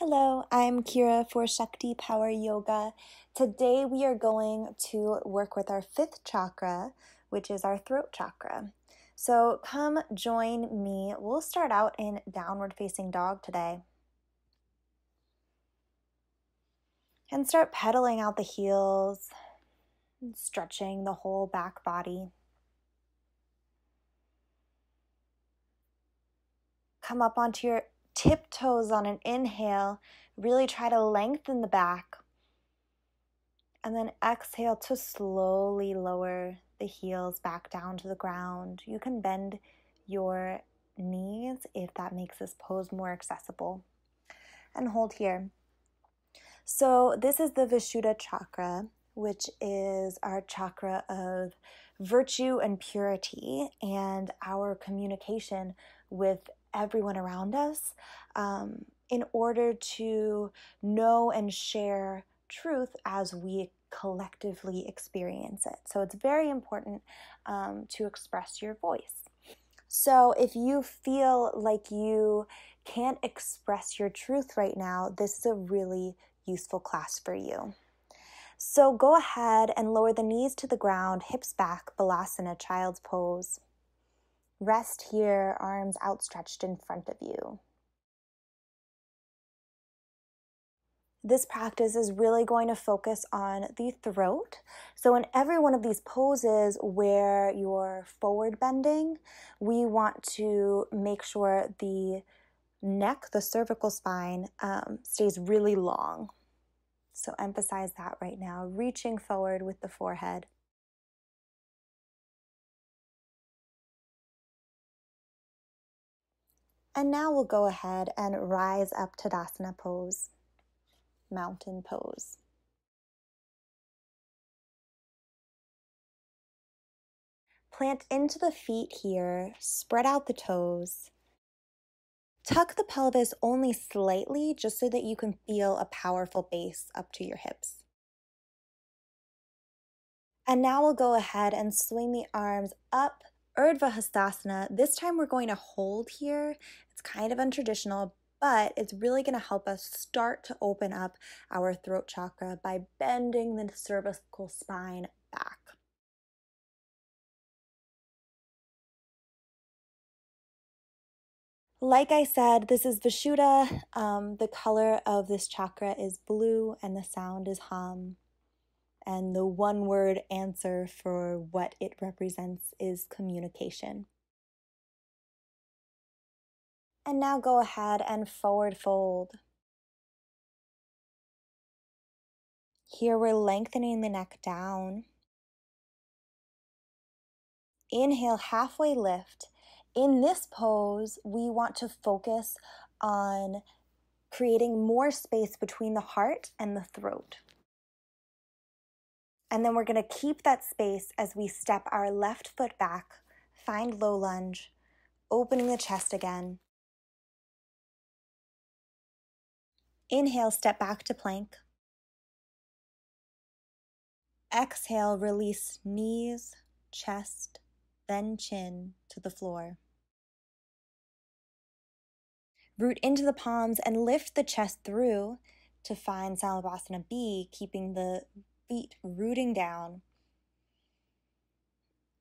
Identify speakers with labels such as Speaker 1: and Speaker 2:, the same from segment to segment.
Speaker 1: Hello, I'm Kira for Shakti Power Yoga. Today we are going to work with our fifth chakra, which is our throat chakra. So come join me. We'll start out in downward facing dog today. And start pedaling out the heels, stretching the whole back body. Come up onto your tiptoes on an inhale. Really try to lengthen the back. And then exhale to slowly lower the heels back down to the ground. You can bend your knees if that makes this pose more accessible. And hold here. So, this is the Vishuddha chakra, which is our chakra of virtue and purity and our communication with everyone around us um, in order to know and share truth as we collectively experience it. So it's very important um, to express your voice. So if you feel like you can't express your truth right now, this is a really useful class for you. So go ahead and lower the knees to the ground, hips back, Balasana, child's pose. Rest here, arms outstretched in front of you. This practice is really going to focus on the throat. So, in every one of these poses where you're forward bending, we want to make sure the neck, the cervical spine, um, stays really long. So, emphasize that right now, reaching forward with the forehead. And now we'll go ahead and rise up to Tadasana pose, mountain pose. Plant into the feet here, spread out the toes. Tuck the pelvis only slightly just so that you can feel a powerful base up to your hips. And now we'll go ahead and swing the arms up Urdhva Hastasana. This time we're going to hold here. It's kind of untraditional, but it's really going to help us start to open up our throat chakra by bending the cervical spine back. Like I said, this is Vishuddha. Um, the color of this chakra is blue and the sound is hum and the one word answer for what it represents is communication. And now go ahead and forward fold. Here we're lengthening the neck down. Inhale, halfway lift. In this pose, we want to focus on creating more space between the heart and the throat. And then we're going to keep that space as we step our left foot back, find low lunge, opening the chest again. Inhale, step back to plank. Exhale, release knees, chest, then chin to the floor. Root into the palms and lift the chest through to find Salabhasana B, keeping the feet rooting down.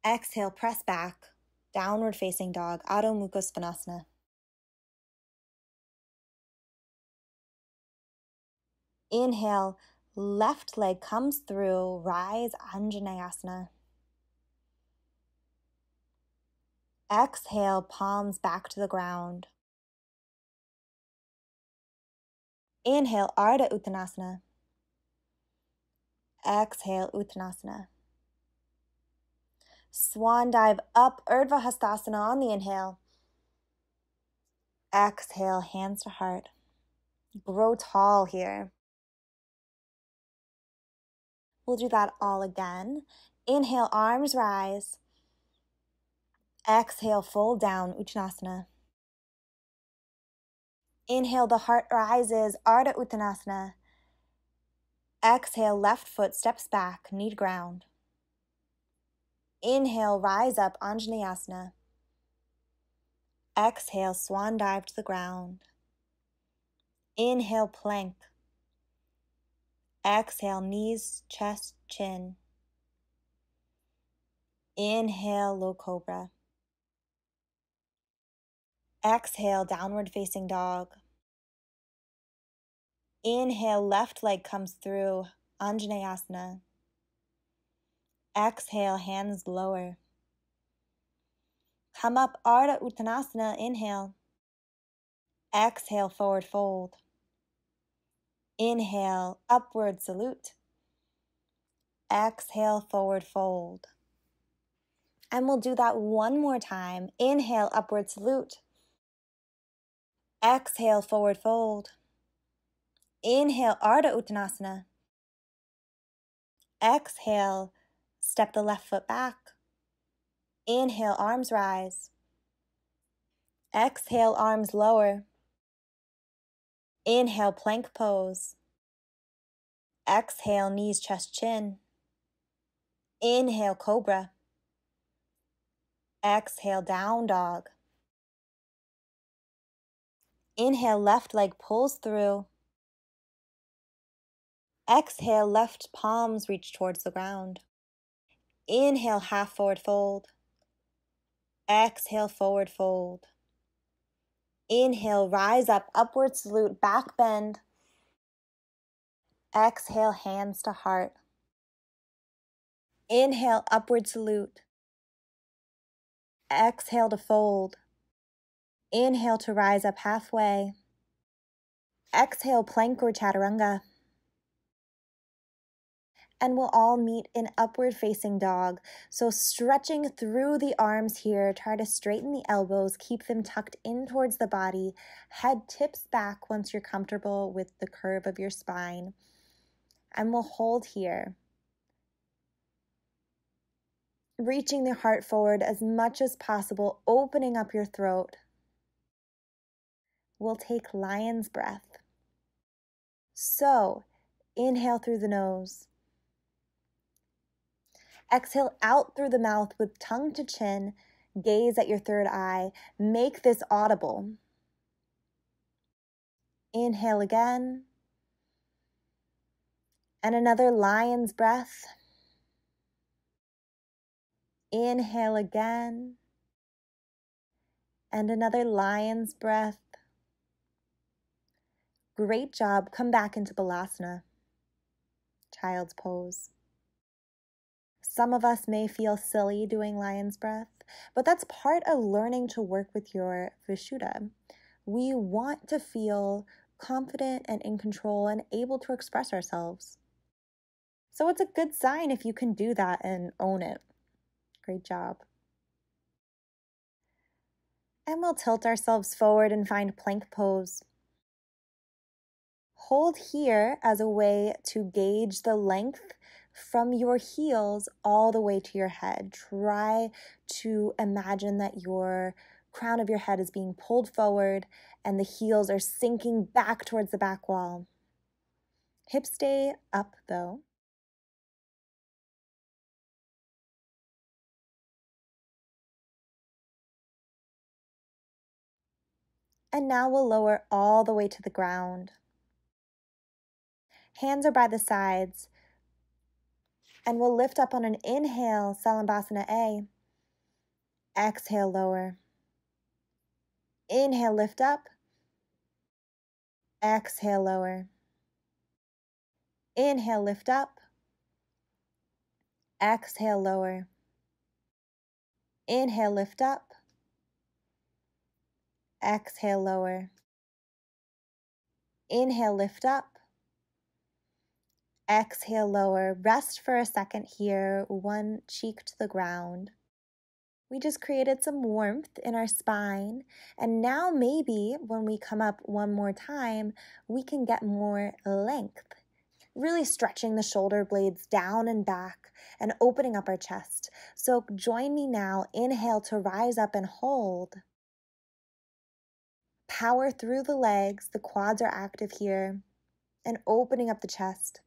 Speaker 1: Exhale, press back, downward facing dog, Adho Mukha Svanasana. Inhale, left leg comes through, rise Anjaneyasana. Exhale, palms back to the ground. Inhale, Ardha Uttanasana. Exhale, Uttanasana. Swan dive up, Urdhva Hastasana on the inhale. Exhale, hands to heart. Grow tall here. We'll do that all again. Inhale, arms rise. Exhale, fold down, Uttanasana. Inhale, the heart rises, Ardha Uttanasana. Exhale, left foot steps back, knee ground. Inhale, rise up, Anjaneyasana. Exhale, swan dive to the ground. Inhale, plank. Exhale, knees, chest, chin. Inhale, low cobra. Exhale, downward facing dog. Inhale, left leg comes through, Anjaneyasana. Exhale, hands lower. Come up, Ardha Uttanasana, inhale. Exhale, forward fold. Inhale, upward salute. Exhale, forward fold. And we'll do that one more time. Inhale, upward salute. Exhale, forward fold. Inhale, Ardha Uttanasana. Exhale, step the left foot back. Inhale, arms rise. Exhale, arms lower. Inhale, plank pose. Exhale, knees, chest, chin. Inhale, cobra. Exhale, down dog. Inhale, left leg pulls through. Exhale, left palms reach towards the ground. Inhale, half forward fold. Exhale, forward fold. Inhale, rise up, upward salute, back bend. Exhale, hands to heart. Inhale, upward salute. Exhale to fold. Inhale to rise up halfway. Exhale, plank or chaturanga and we'll all meet in upward facing dog. So stretching through the arms here, try to straighten the elbows, keep them tucked in towards the body. Head tips back once you're comfortable with the curve of your spine. And we'll hold here. Reaching the heart forward as much as possible, opening up your throat. We'll take lion's breath. So, inhale through the nose. Exhale out through the mouth with tongue to chin. Gaze at your third eye. Make this audible. Inhale again. And another lion's breath. Inhale again. And another lion's breath. Great job. Come back into Balasana. Child's pose. Some of us may feel silly doing lion's breath, but that's part of learning to work with your Vishuddha. We want to feel confident and in control and able to express ourselves. So it's a good sign if you can do that and own it. Great job. And we'll tilt ourselves forward and find plank pose. Hold here as a way to gauge the length from your heels all the way to your head. Try to imagine that your crown of your head is being pulled forward and the heels are sinking back towards the back wall. Hips stay up though. And now we'll lower all the way to the ground. Hands are by the sides, and we'll lift up on an inhale, Salabhasana A. Exhale, lower. Inhale, lift up. Exhale, lower. Inhale, lift up. Exhale, lower. Inhale, lift up. Exhale, lower. Inhale, lift up. Exhale, lower. Rest for a second here, one cheek to the ground. We just created some warmth in our spine. And now, maybe when we come up one more time, we can get more length. Really stretching the shoulder blades down and back and opening up our chest. So, join me now. Inhale to rise up and hold. Power through the legs. The quads are active here. And opening up the chest.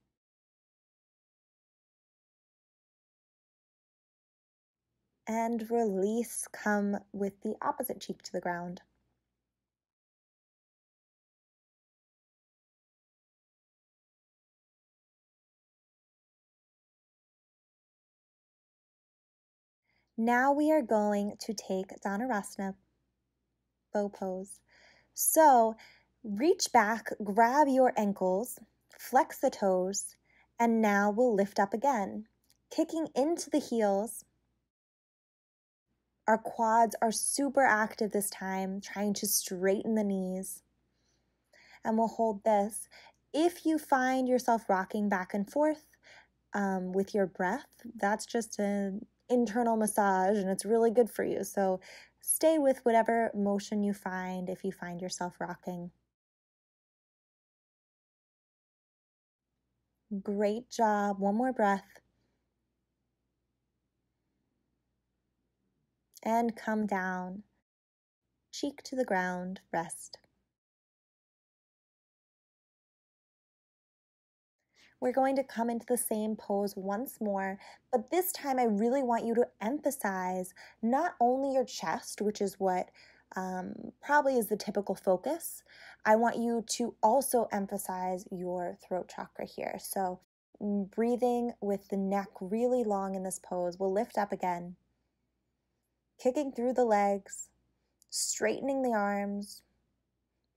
Speaker 1: and release come with the opposite cheek to the ground. Now we are going to take Dhanurasana, bow pose. So reach back, grab your ankles, flex the toes, and now we'll lift up again, kicking into the heels our quads are super active this time, trying to straighten the knees. And we'll hold this. If you find yourself rocking back and forth um, with your breath, that's just an internal massage and it's really good for you. So stay with whatever motion you find if you find yourself rocking. Great job. One more breath. And come down, cheek to the ground, rest. We're going to come into the same pose once more, but this time I really want you to emphasize not only your chest, which is what um, probably is the typical focus. I want you to also emphasize your throat chakra here. So, mm, breathing with the neck really long in this pose, we'll lift up again, kicking through the legs, straightening the arms,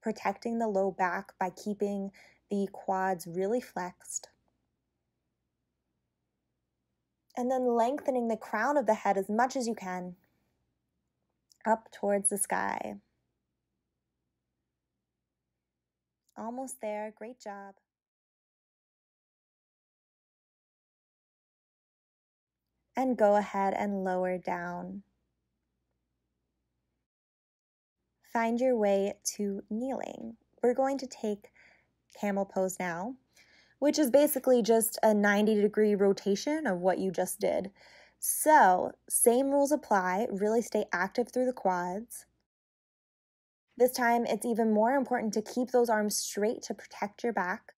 Speaker 1: protecting the low back by keeping the quads really flexed and then lengthening the crown of the head as much as you can up towards the sky. Almost there. Great job. And go ahead and lower down. Find your way to kneeling. We're going to take camel pose now which is basically just a 90 degree rotation of what you just did. So, same rules apply, really stay active through the quads. This time, it's even more important to keep those arms straight to protect your back.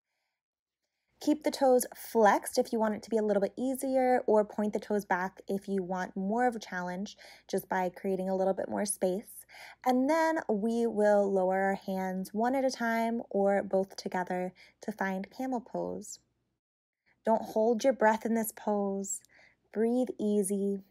Speaker 1: Keep the toes flexed if you want it to be a little bit easier, or point the toes back if you want more of a challenge, just by creating a little bit more space. And then we will lower our hands one at a time or both together to find camel pose. Don't hold your breath in this pose. Breathe easy.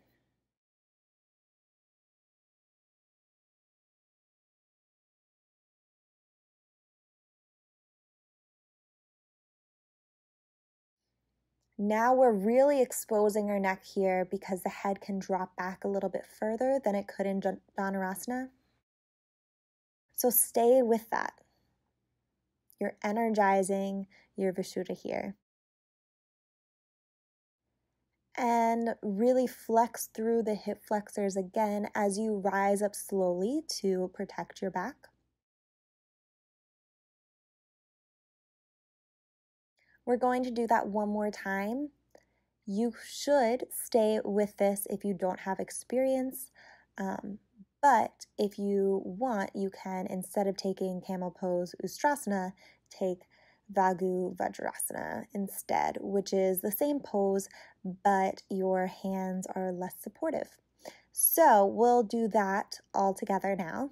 Speaker 1: Now we're really exposing our neck here because the head can drop back a little bit further than it could in Dhanurasana. So stay with that. You're energizing your Vishuddha here. And really flex through the hip flexors again as you rise up slowly to protect your back. We're going to do that one more time. You should stay with this if you don't have experience. Um, but if you want, you can, instead of taking camel pose Ustrasana, take Laghu Vajrasana instead, which is the same pose, but your hands are less supportive. So we'll do that all together now.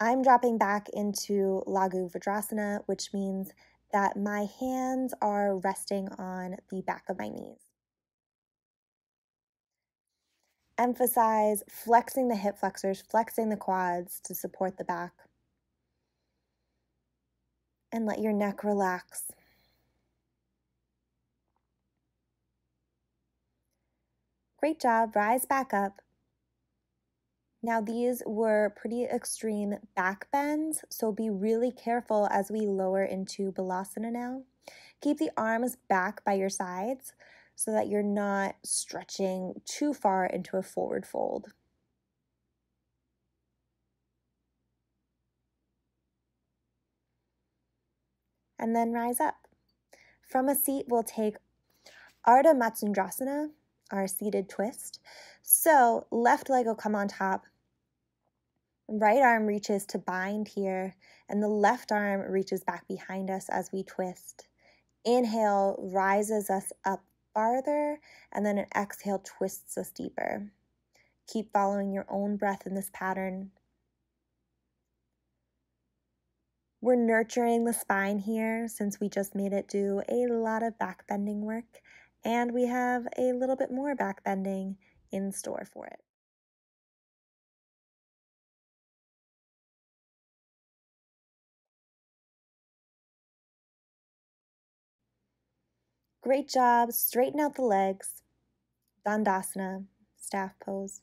Speaker 1: I'm dropping back into Laghu Vajrasana, which means that my hands are resting on the back of my knees. Emphasize flexing the hip flexors, flexing the quads to support the back. And let your neck relax. Great job. Rise back up. Now, these were pretty extreme back bends, so be really careful as we lower into Balasana now. Keep the arms back by your sides so that you're not stretching too far into a forward fold. And then rise up. From a seat, we'll take Ardha Matsyendrasana, our seated twist. So left leg will come on top, right arm reaches to bind here, and the left arm reaches back behind us as we twist. Inhale rises us up farther, and then an exhale twists us deeper. Keep following your own breath in this pattern. We're nurturing the spine here since we just made it do a lot of back bending work. And we have a little bit more back bending in store for it. Great job. Straighten out the legs. Dandasana, staff pose.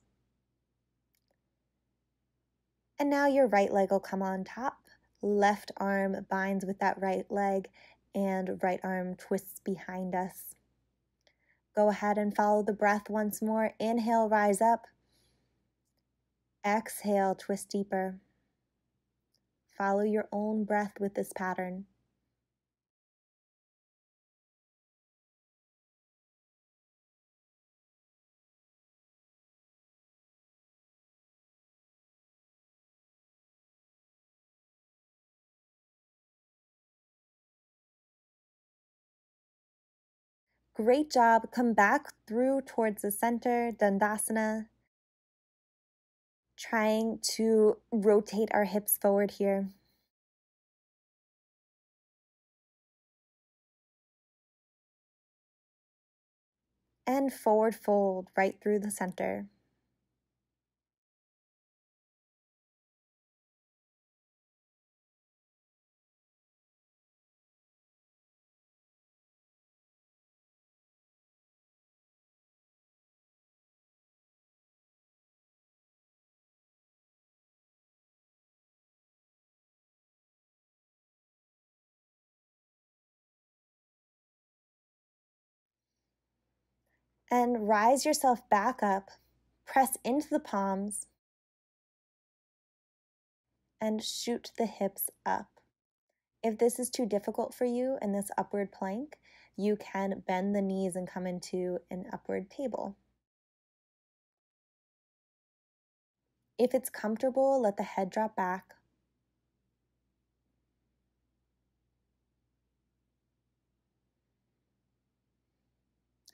Speaker 1: And now your right leg will come on top. Left arm binds with that right leg and right arm twists behind us. Go ahead and follow the breath once more. Inhale, rise up. Exhale, twist deeper. Follow your own breath with this pattern. Great job. Come back through towards the center, Dandasana. Trying to rotate our hips forward here. And forward fold right through the center. And rise yourself back up. Press into the palms and shoot the hips up. If this is too difficult for you in this upward plank, you can bend the knees and come into an upward table. If it's comfortable, let the head drop back.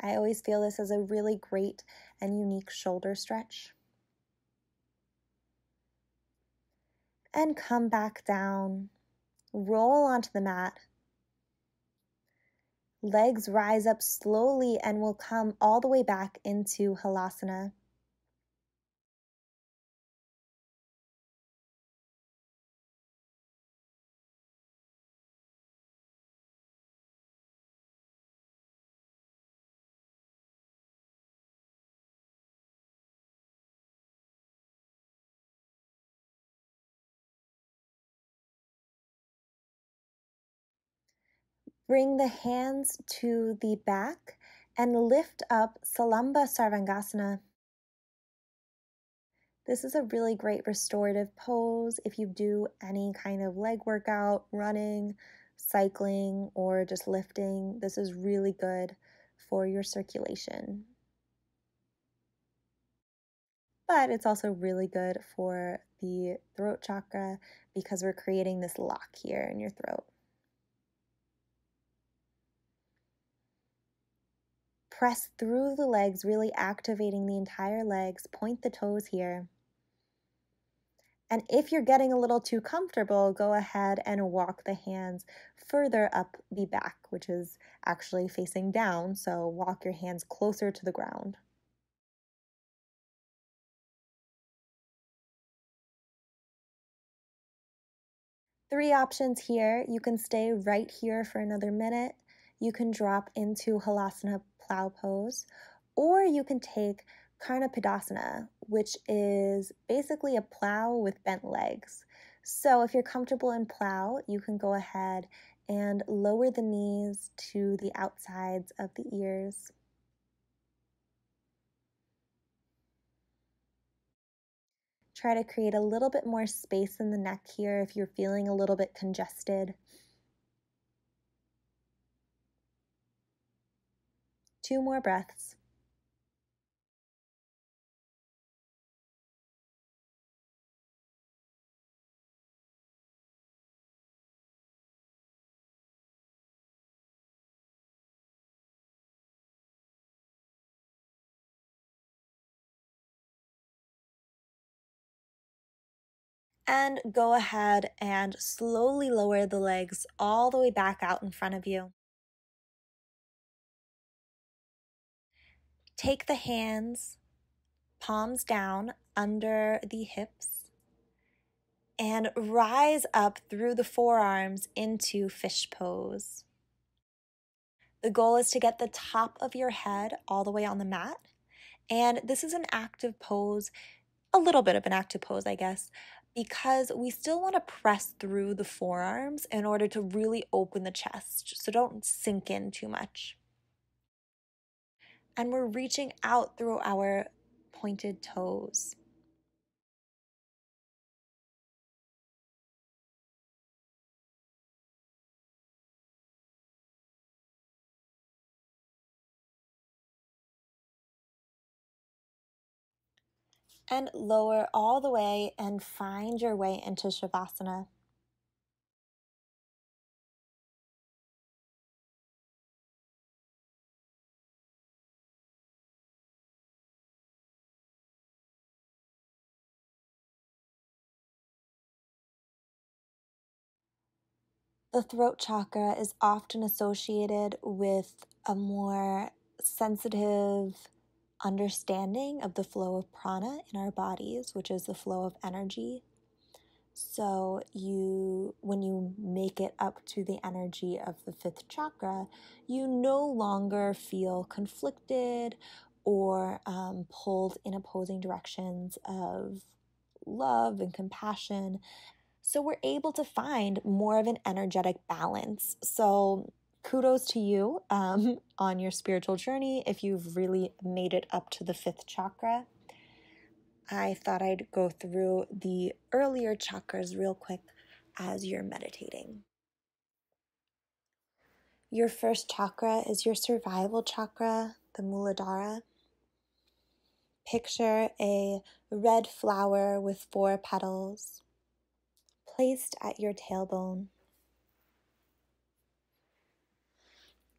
Speaker 1: I always feel this as a really great and unique shoulder stretch. And come back down. Roll onto the mat. Legs rise up slowly and will come all the way back into Halasana. Bring the hands to the back and lift up Salamba Sarvangasana. This is a really great restorative pose if you do any kind of leg workout, running, cycling, or just lifting. This is really good for your circulation. But it's also really good for the throat chakra because we're creating this lock here in your throat. Press through the legs, really activating the entire legs. Point the toes here. And if you're getting a little too comfortable, go ahead and walk the hands further up the back, which is actually facing down. So walk your hands closer to the ground. Three options here. You can stay right here for another minute. You can drop into Halasana plow pose, or you can take Karnapidasana, which is basically a plow with bent legs. So if you're comfortable in plow, you can go ahead and lower the knees to the outsides of the ears. Try to create a little bit more space in the neck here if you're feeling a little bit congested. Two more breaths. And go ahead and slowly lower the legs all the way back out in front of you. Take the hands, palms down under the hips, and rise up through the forearms into fish pose. The goal is to get the top of your head all the way on the mat. And this is an active pose, a little bit of an active pose, I guess, because we still want to press through the forearms in order to really open the chest. So don't sink in too much. And we're reaching out through our pointed toes. and lower all the way and find your way into Shavasana. The throat chakra is often associated with a more sensitive, understanding of the flow of prana in our bodies, which is the flow of energy. So you when you make it up to the energy of the fifth chakra, you no longer feel conflicted or um, pulled in opposing directions of love and compassion. So we're able to find more of an energetic balance. So kudos to you um, on your spiritual journey if you've really made it up to the fifth chakra. I thought I'd go through the earlier chakras real quick as you're meditating. Your first chakra is your survival chakra, the Muladhara. Picture a red flower with four petals placed at your tailbone.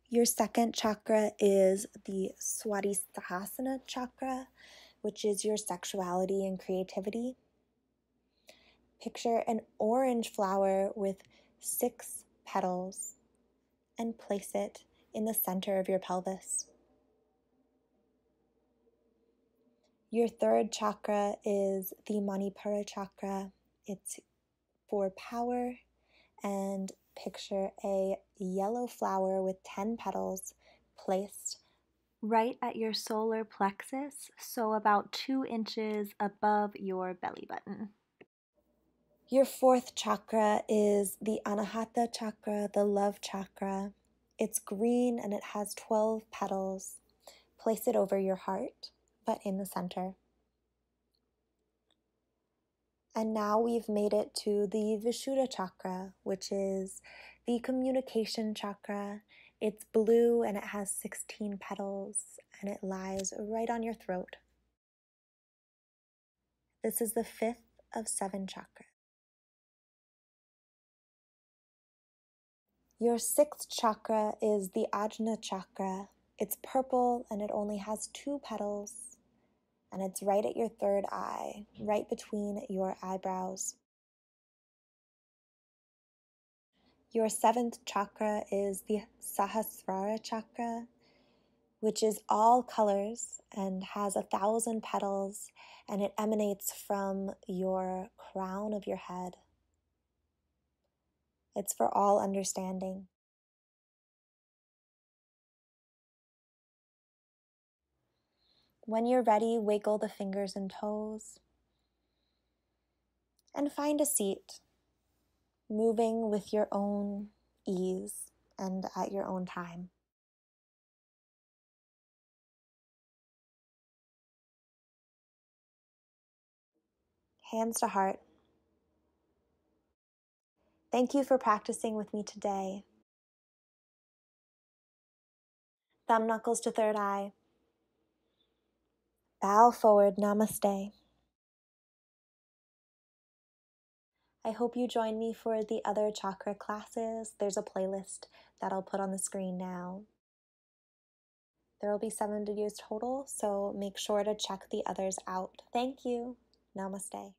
Speaker 1: Your second chakra is the Swadhisthana chakra, which is your sexuality and creativity. Picture an orange flower with six petals and place it in the center of your pelvis. Your third chakra is the Manipura chakra. It's for power and picture a yellow flower with 10 petals placed right at your solar plexus, so about two inches above your belly button. Your fourth chakra is the Anahata chakra, the love chakra. It's green and it has 12 petals. Place it over your heart, but in the center. And now we've made it to the Vishuddha chakra, which is the communication chakra. It's blue and it has 16 petals and it lies right on your throat. This is the fifth of seven chakras. Your sixth chakra is the Ajna chakra. It's purple and it only has two petals, and it's right at your third eye, right between your eyebrows. Your seventh chakra is the Sahasrara chakra, which is all colors and has a thousand petals, and it emanates from your crown of your head. It's for all understanding. When you're ready, wiggle the fingers and toes and find a seat moving with your own ease and at your own time. Hands to heart. Thank you for practicing with me today. Thumb knuckles to third eye. Bow forward, namaste. I hope you join me for the other chakra classes. There's a playlist that I'll put on the screen now. There will be seven videos total, so make sure to check the others out. Thank you. Namaste.